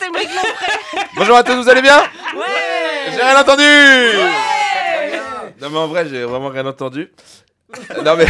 Lompré. Bonjour à tous, vous allez bien Ouais. J'ai rien entendu Non mais en vrai, j'ai vraiment rien entendu. Non mais,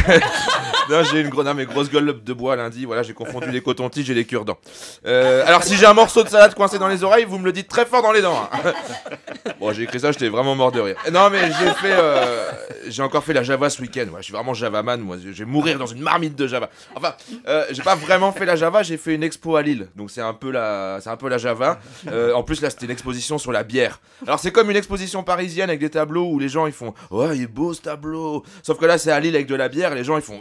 non, j'ai une gros- non, mais grosse gueule de bois lundi, voilà, j'ai confondu les cotons-tiges et les cure-dents. Euh, alors si j'ai un morceau de salade coincé dans les oreilles, vous me le dites très fort dans les dents. hein. Bon, j'ai écrit ça, j'étais vraiment mort de rire. Non mais j'ai fait, euh, j'ai encore fait la Java ce week-end, ouais, je suis vraiment Javaman, moi, je vais mourir dans une marmite de Java. Enfin, euh, j'ai pas vraiment fait la Java, j'ai fait une expo à Lille, donc c'est un peu la, un peu la Java. Euh, en plus là, c'était une exposition sur la bière. Alors c'est comme une exposition parisienne avec des tableaux où les gens ils font, oh il est beau ce tableau. Sauf que là c'est à Lille avec de la bière, les gens ils font,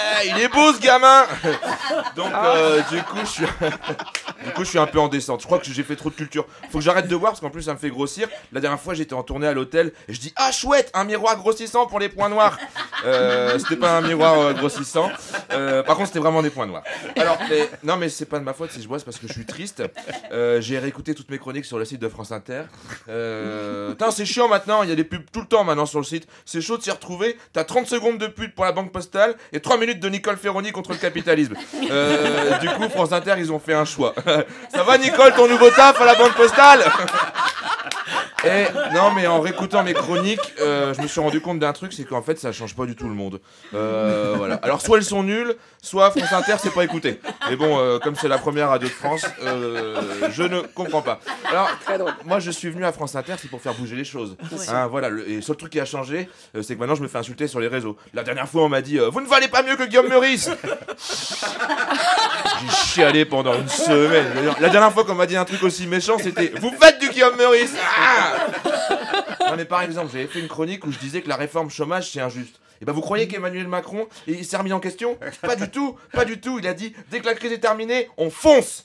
il est beau ce gamin. Donc euh, du coup je suis, du coup je suis un peu en descente. Je crois que j'ai fait trop de culture. Faut que j'arrête de boire parce qu'en plus ça me fait grossir. La dernière fois j'étais en tournée à l'hôtel et je dis ah chouette un miroir grossissant pour les points noirs. Euh, c'était pas un miroir euh, grossissant. Euh, par contre c'était vraiment des points noirs. Alors mais- non mais c'est pas de ma faute si je bois c'est parce que je suis triste. J'ai réécouté toutes mes chroniques sur le site de France Inter. Putain, c'est chiant maintenant, il y a des pubs tout le temps maintenant sur le site. C'est chaud de s'y retrouver. T'as 30 secondes de pub pour la banque postale et 3 minutes de Nicole Ferroni contre le capitalisme. Euh, du coup, France Inter, ils ont fait un choix. Ça va, Nicole, ton nouveau taf à la banque postale? Et non, mais en réécoutant mes chroniques, euh, je me suis rendu compte d'un truc, c'est qu'en fait, ça change pas du tout le monde. Euh, voilà. Alors, soit elles sont nulles, soit France Inter, c'est pas écouté. Mais bon, euh, comme c'est la première radio de France, euh, je ne comprends pas. Alors, moi, je suis venu à France Inter, c'est pour faire bouger les choses. Hein, voilà. Le, et le seul truc qui a changé, c'est que maintenant, je me fais insulter sur les réseaux. La dernière fois, on m'a dit, vous ne valez pas mieux que Guillaume Meurice. J'ai chialé pendant une semaine. La dernière fois qu'on m'a dit un truc aussi méchant, c'était Vous faites du Guillaume Meurice Ah Non mais par exemple, j'avais fait une chronique où je disais que la réforme chômage c'est injuste. Et ben vous croyez qu'Emmanuel Macron il s'est remis en question? Pas du tout, pas du tout. Il a dit dès que la crise est terminée, on fonce.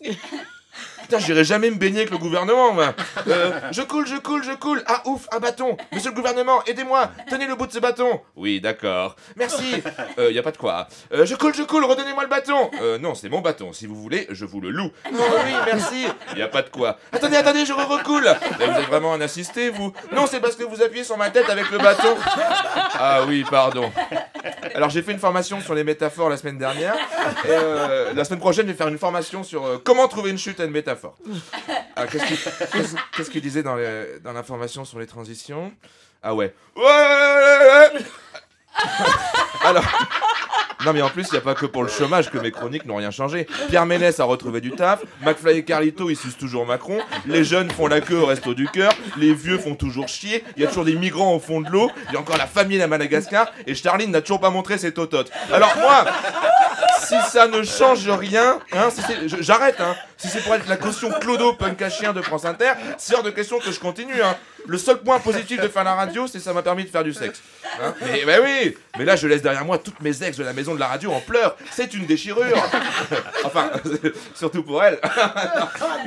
Putain, j'irai jamais me baigner avec le gouvernement, moi. Euh, je coule, je coule, je coule. Ah ouf, un bâton. Monsieur le gouvernement, aidez-moi. Tenez le bout de ce bâton. Oui, d'accord. Merci. Euh, y a pas de quoi. Euh, je coule, je coule. Redonnez-moi le bâton. Euh, non, c'est mon bâton. Si vous voulez, je vous le loue. Non, oui, merci. Y a pas de quoi. Attendez, attendez, je recoule. Vous êtes vraiment un assisté, vous Non, c'est parce que vous appuyez sur ma tête avec le bâton. Ah oui, pardon. Alors j'ai fait une formation sur les métaphores la semaine dernière. Euh, la semaine prochaine, je vais faire une formation sur euh, comment trouver une chute à une métaphore. Ah, qu'est-ce qu'il disait dans, les- dans l'information sur les transitions? Ah ouais. Alors. Non mais en plus, il n'y a pas que pour le chômage que mes chroniques n'ont rien changé. Pierre Ménès a retrouvé du taf, McFly et Carlito ils sucent toujours Macron, les jeunes font la queue au resto du cœur, les vieux font toujours chier, il y a toujours des migrants au fond de l'eau, il y a encore la famille à Madagascar, et Starline n'a toujours pas montré ses tototes. Alors moi, si ça ne change rien, hein, si j'arrête, hein. Si c'est pour être la caution clodo punk à chien de France Inter, c'est hors de question que je continue, hein. Le seul point positif de faire la radio, c'est que ça m'a permis de faire du sexe. Hein mais bah oui, mais là je laisse derrière moi toutes mes ex de la maison de la radio en pleurs. C'est une déchirure. enfin, surtout pour elles.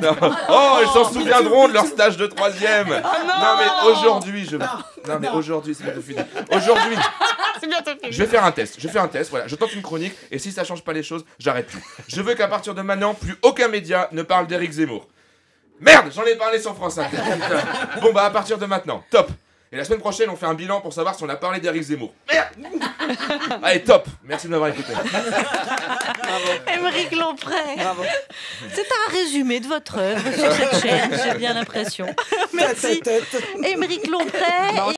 Non. Oh, elles s'en souviendront de leur stage de troisième. non mais aujourd'hui, je. Non mais aujourd'hui, c'est bientôt fini. Aujourd'hui, C'est bientôt fini. je vais faire un test. Je fais un test. Voilà, je tente une chronique et si ça change pas les choses, j'arrête tout. Je veux qu'à partir de maintenant, plus aucun média ne parle d'Éric Zemmour. Merde, j'en ai parlé sur France Inter. Bon bah à partir de maintenant, top. Et la semaine prochaine, on fait un bilan pour savoir si on a parlé d'Éric Zemmour. Merde Allez, top Merci de m'avoir écouté. Émeric Lompré. C'est un résumé de votre œuvre sur cette chaîne, j'ai bien l'impression. Merci. Émeric Lompré.